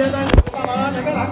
接待你干嘛？来干嘛？